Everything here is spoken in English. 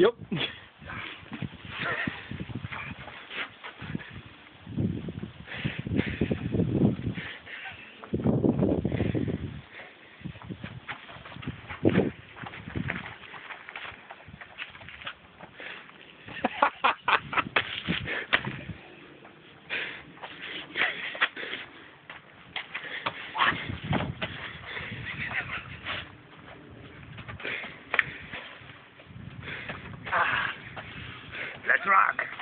Yep. rock.